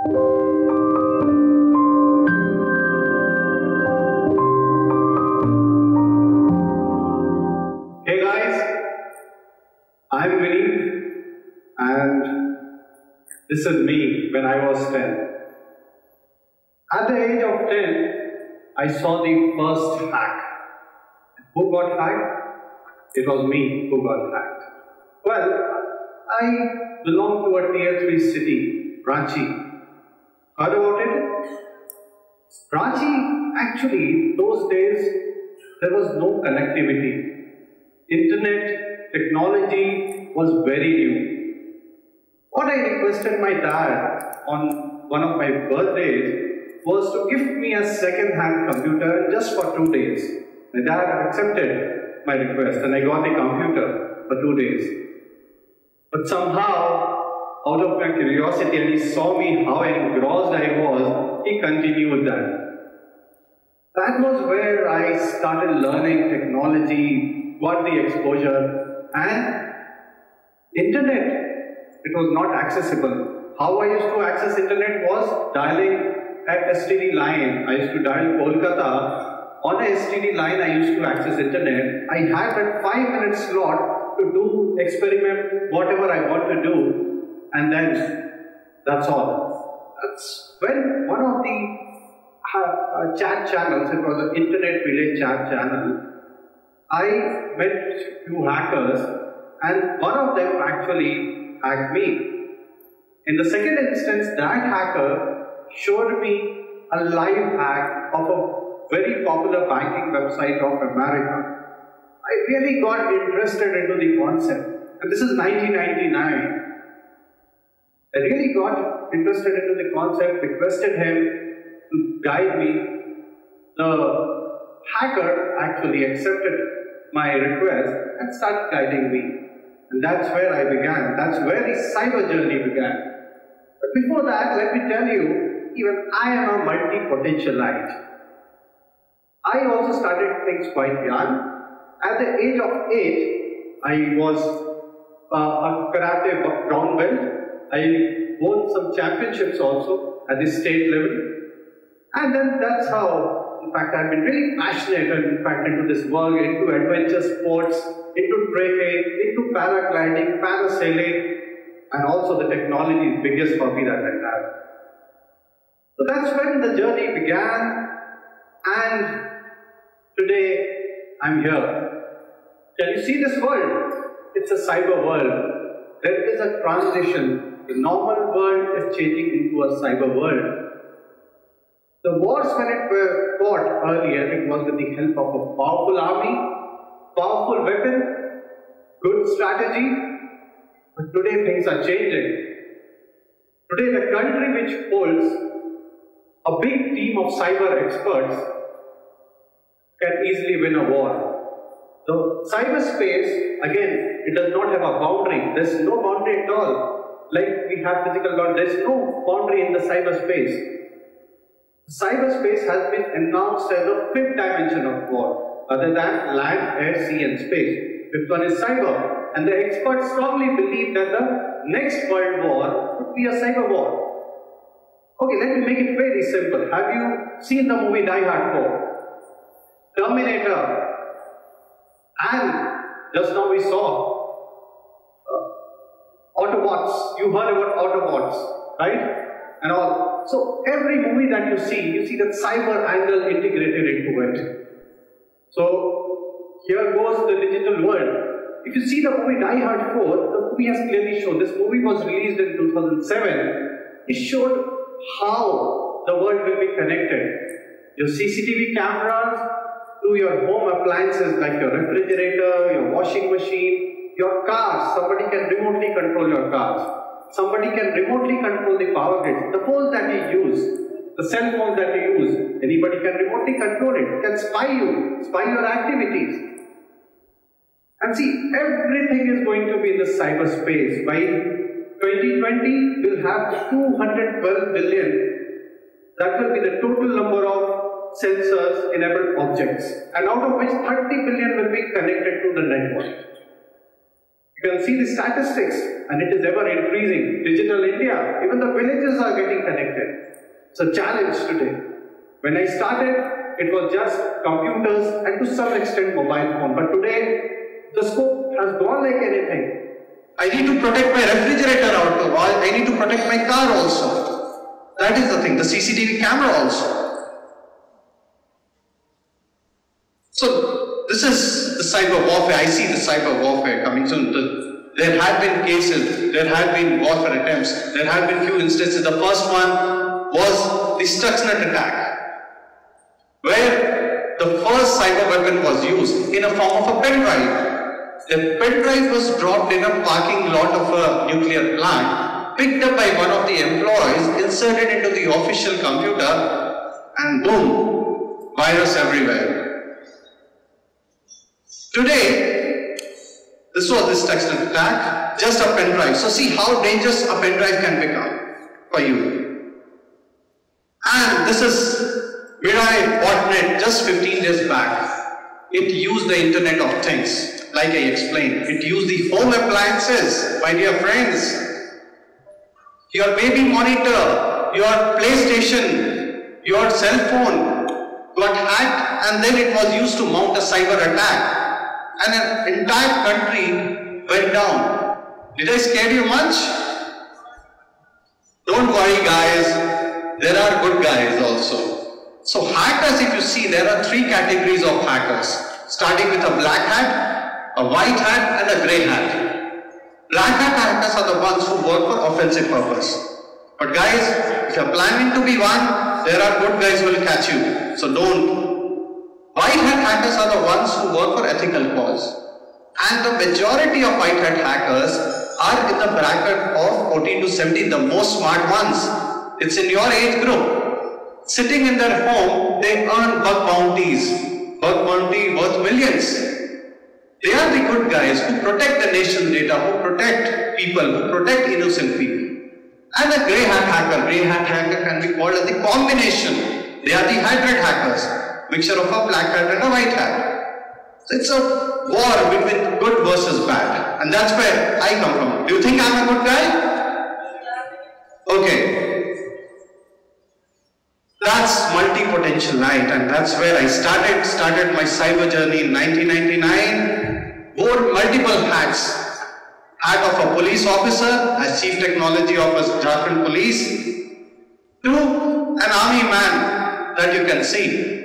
Hey guys, I'm Vineet, and this is me when I was 10. At the age of 10, I saw the first hack. Who got hacked? It was me who got hacked. Well, I belong to a tier 3 city, Ranchi. Heard about it? Ranchi, actually, those days, there was no connectivity. Internet technology was very new. What I requested my dad on one of my birthdays was to give me a second-hand computer just for two days. My dad accepted my request and I got a computer for two days. But somehow, out of my curiosity and he saw me how engrossed I was, he continued that. That was where I started learning technology, got the exposure, and internet. It was not accessible. How I used to access internet was dialing at STD line. I used to dial Kolkata. On a STD line, I used to access internet. I had a five minute slot to do experiment, whatever I want to do, and then that's all. That's when one of the uh, uh, chat channels, it was an internet relay chat channel, I met few hackers and one of them actually hacked me. In the second instance, that hacker showed me a live hack of a very popular banking website of America. I really got interested into the concept. And this is 1999. I really got interested into the concept, requested him to guide me. The hacker actually accepted my request and started guiding me. And that's where I began. That's where the cyber journey began. But before that, let me tell you, even I am a multi-potentialite. I also started things quite young. At the age of 8, I was uh, a karate brown belt. I won some championships also at the state level. And then that's how, in fact, I've been really passionate, in fact, into this work, into adventure sports, into trekking, into paragliding, parasailing, and also the technology is biggest hobby that I have. So that's when the journey began, and today I'm here. Can you see this world? It's a cyber world. There is a transition. The normal world is changing into a cyber world. The wars when it were fought earlier, it was with the help of a powerful army, powerful weapon, good strategy. But today things are changing. Today the country which holds a big team of cyber experts can easily win a war. The cyberspace, again, it does not have a boundary. There's no boundary at all. Like we have physical boundary, there's no boundary in the cyberspace. Cyberspace has been announced as the fifth dimension of war, other than land, air, sea, and space. Fifth one is cyber, and the experts strongly believe that the next world war could be a cyber war. Okay, let me make it very simple. Have you seen the movie Die Hard 4? Terminator. And just now we saw Autobots. You heard about Autobots, right? And all. So every movie that you see, you see that cyber angle integrated into it. So here goes the digital world. If you see the movie Die Hard 4, the movie has clearly shown, this movie was released in 2007, it showed how the world will be connected. Your CCTV cameras to your home appliances like your refrigerator, your washing machine, your cars, somebody can remotely control your cars. Somebody can remotely control the power grid, the phones that you use, the cell phones that you use, anybody can remotely control it, can spy you, spy your activities. And see, everything is going to be in the cyberspace. By 2020, we'll have 212 billion. That will be the total number of sensors enabled objects, and out of which 30 billion will be connected to the network. You can see the statistics, and it is ever increasing. Digital India, even the villages are getting connected. It's a challenge today. When I started, it was just computers and to some extent mobile phone. But today, the scope has gone like anything. I need to protect my refrigerator also. I need to protect my car also. That is the thing, the CCTV camera also. So this is the cyber warfare. I see the cyber warfare coming soon. The, there have been cases, there have been warfare attempts, there have been few instances. The first one was the Stuxnet attack, where the first cyber weapon was used in a form of a pen drive. The pen drive was dropped in a parking lot of a nuclear plant, picked up by one of the employees, inserted into the official computer, and boom, virus everywhere. Today, this was this Stuxnet attack, just a pen drive. So see how dangerous a pen drive can become for you. And this is Mirai botnet just 15 days back. It used the Internet of Things, like I explained. It used the home appliances, my dear friends. Your baby monitor, your PlayStation, your cell phone got hacked and then it was used to mount a cyber attack and an entire country went down. Did I scare you much? Don't worry guys, there are good guys also. So hackers, if you see, there are three categories of hackers, starting with a black hat, a white hat and a grey hat. Black hat hackers are the ones who work for offensive purpose. But guys, if you're planning to be one, there are good guys who will catch you. So don't White hat hackers are the ones who work for ethical cause. And the majority of white hat hackers are in the bracket of 14 to 17, the most smart ones. It's in your age group. Sitting in their home, they earn bug bounties. Bug bounty worth millions. They are the good guys who protect the nation's data, who protect people, who protect innocent people. And a grey hat hacker, grey hat hacker can be called as the combination. They are the hybrid hackers mixture of a black hat and a white hat. So it's a war between good versus bad. And that's where I come from. Do you think I'm a good guy? Okay. That's multi-potentialite and that's where I started, started my cyber journey in 1999. Wore multiple hats. Hat of a police officer as Chief Technology Officer Jharkhand Police to an army man that you can see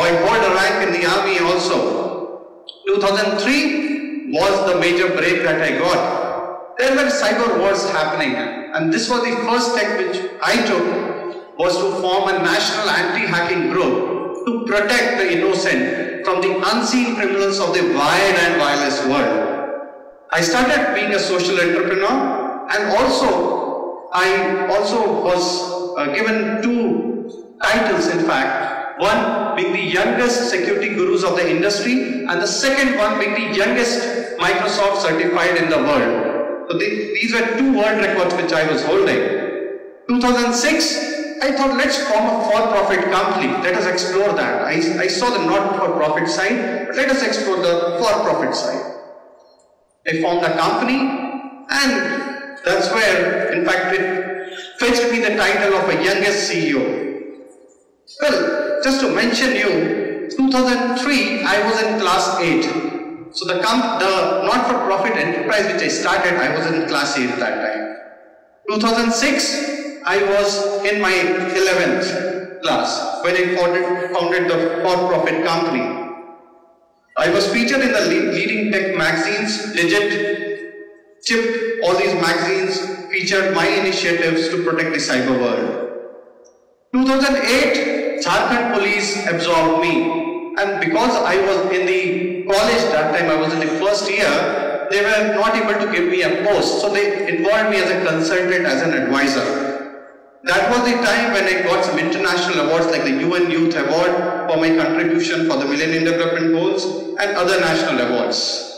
I hold a rank in the army also. 2003 was the major break that I got. There were cyber wars happening and this was the first step which I took was to form a national anti-hacking group to protect the innocent from the unseen criminals of the wired and wireless world. I started being a social entrepreneur and also I also was uh, given two titles in fact one being the youngest security gurus of the industry and the second one being the youngest Microsoft certified in the world. So the, these were two world records which I was holding. 2006, I thought let's form a for-profit company. Let us explore that. I, I saw the not-for-profit side, but let us explore the for-profit side. I formed a company and that's where, in fact, it fetched me the title of a youngest CEO. Well, just to mention you, 2003 I was in class 8. So the, the not-for-profit enterprise which I started, I was in class 8 that time. 2006, I was in my 11th class when I founded, founded the for-profit company. I was featured in the leading tech magazines, Digit, Chip, all these magazines featured my initiatives to protect the cyber world. 2008, Jharkhand police absorbed me. And because I was in the college that time, I was in the first year, they were not able to give me a post. So they involved me as a consultant, as an advisor. That was the time when I got some international awards like the UN Youth Award for my contribution for the Millennium Development Goals and other national awards.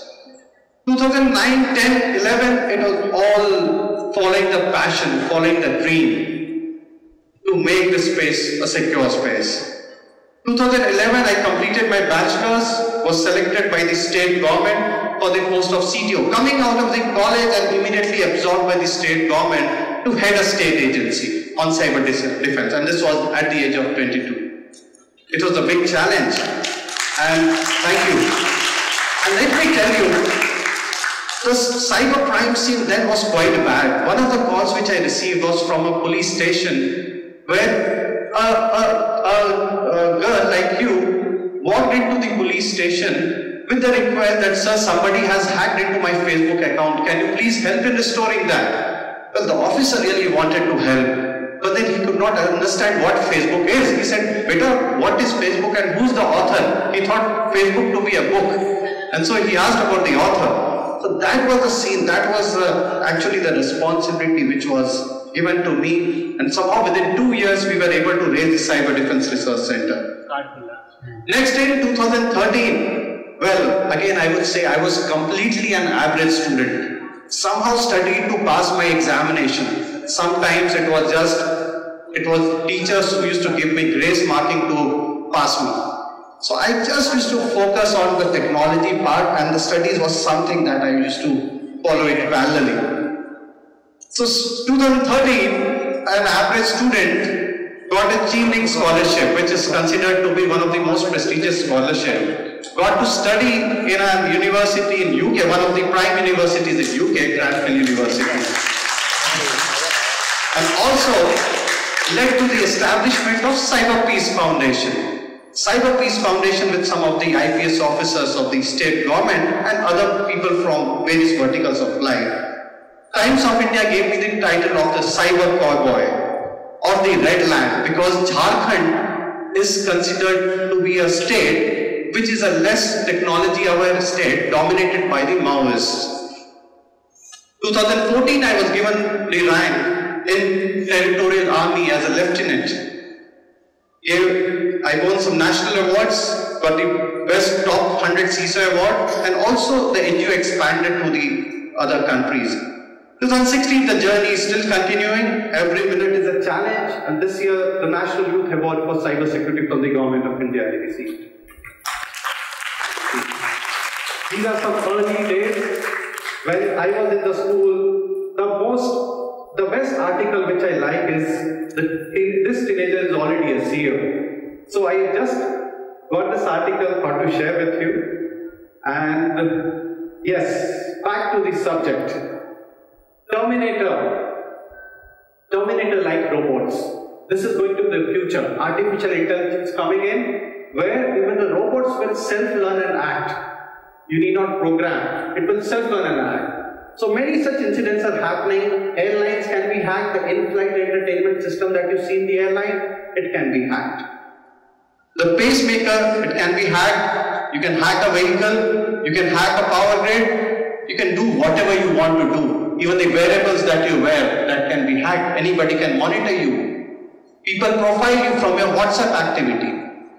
2009, 10, 11, it was all following the passion, following the dream to make this space a secure space. 2011, I completed my bachelor's, was selected by the state government for the post of CTO, coming out of the college and immediately absorbed by the state government to head a state agency on cyber defense. And this was at the age of 22. It was a big challenge. And thank you. And let me tell you, the cyber crime scene then was quite bad. One of the calls which I received was from a police station where a, a, a, a girl like you walked into the police station with the request that, sir, somebody has hacked into my Facebook account. Can you please help in restoring that? Well, the officer really wanted to help, but then he could not understand what Facebook is. He said, Beta, what is Facebook and who's the author? He thought Facebook to be a book. And so he asked about the author. So that was the scene, that was uh, actually the responsibility which was given to me. And somehow within two years, we were able to raise the Cyber Defense Research Center. Next in 2013, well, again, I would say I was completely an average student. Somehow studied to pass my examination. Sometimes it was just, it was teachers who used to give me grace marking to pass me. So I just used to focus on the technology part and the studies was something that I used to follow it parallelly. So 2013, an average student got a Chevening scholarship, which is considered to be one of the most prestigious scholarships. Got to study in a university in UK, one of the prime universities in UK, Cranfield University. And also led to the establishment of Cyber Peace Foundation. Cyber Peace Foundation with some of the IPS officers of the state government and other people from various verticals of life. Times of India gave me the title of the Cyber Cowboy or the red land because Jharkhand is considered to be a state which is a less technology aware state dominated by the Maoists. 2014 I was given the rank in territorial army as a lieutenant. I won some national awards, got the best top 100 CISO award and also the NGO expanded to the other countries. 2016, the journey is still continuing. Every minute is a challenge. And this year, the National Youth Award for Cyber Security from the Government of India I received. These are some early days. When I was in the school, the most, the best article which I like is that this teenager is already a CEO. So I just got this article for to share with you. And yes, back to the subject. Terminator, Terminator-like robots. This is going to be the future. Artificial intelligence coming in, where even the robots will self-learn and act. You need not program. It will self-learn and act. So many such incidents are happening. Airlines can be hacked. The in-flight entertainment system that you see in the airline, it can be hacked. The pacemaker, it can be hacked. You can hack a vehicle. You can hack a power grid. You can do whatever you want to do. Even the wearables that you wear, that can be hacked. Anybody can monitor you. People profile you from your WhatsApp activity.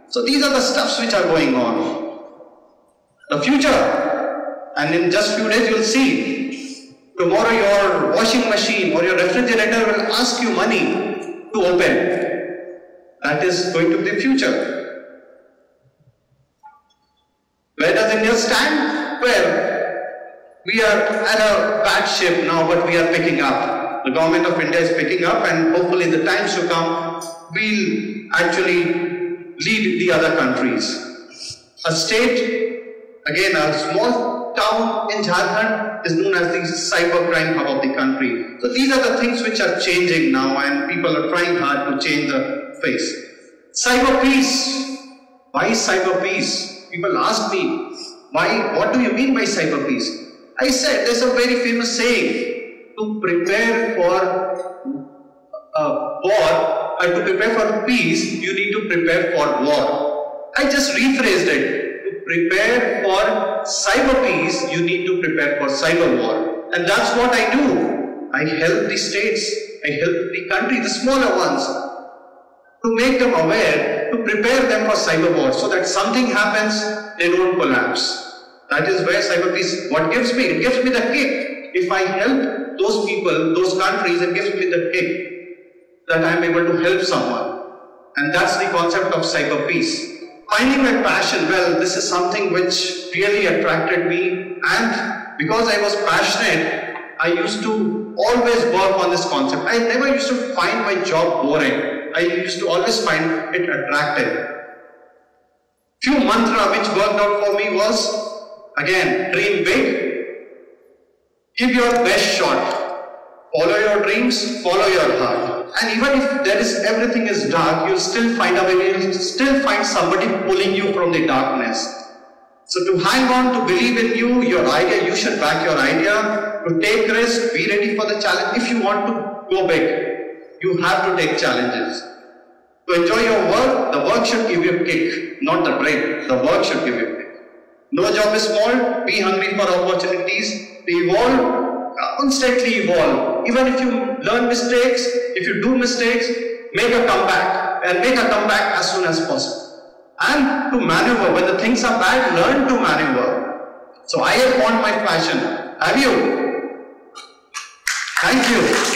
So these are the stuffs which are going on. The future, and in just few days you'll see, tomorrow your washing machine or your refrigerator will ask you money to open. That is going to be the future. Where does India stand? Well, we are at a bad shape now, but we are picking up. The government of India is picking up and hopefully in the times to come, we'll actually lead the other countries. A state, again a small town in Jharkhand is known as the cyber crime hub of the country. So these are the things which are changing now and people are trying hard to change the face. Cyber peace. Why cyber peace? People ask me, why, what do you mean by cyber peace? I said there's a very famous saying to prepare for uh, war and to prepare for peace, you need to prepare for war. I just rephrased it. To prepare for cyber peace, you need to prepare for cyber war. And that's what I do. I help the states, I help the country, the smaller ones, to make them aware, to prepare them for cyber war so that something happens, they don't collapse. That is where cyber peace, what gives me? It gives me the kick. If I help those people, those countries, it gives me the kick that I am able to help someone. And that's the concept of cyber peace. Finding my passion, well, this is something which really attracted me And because I was passionate, I used to always work on this concept. I never used to find my job boring. I used to always find it attractive. Few mantra which worked out for me was again dream big, give your best shot, follow your dreams, follow your heart. And even if there is everything is dark, you'll still find a way, you'll still find somebody pulling you from the darkness. So to hang on, to believe in you, your idea, you should back your idea, to take risk, be ready for the challenge. If you want to go big, you have to take challenges. To enjoy your work, the work should give you a kick, not the break. The work should give you. No job is small, be hungry for opportunities, evolve, constantly evolve. Even if you learn mistakes, if you do mistakes, make a comeback and make a comeback as soon as possible and to maneuver. When the things are bad, learn to maneuver. So I have found my passion. Have you? Thank you.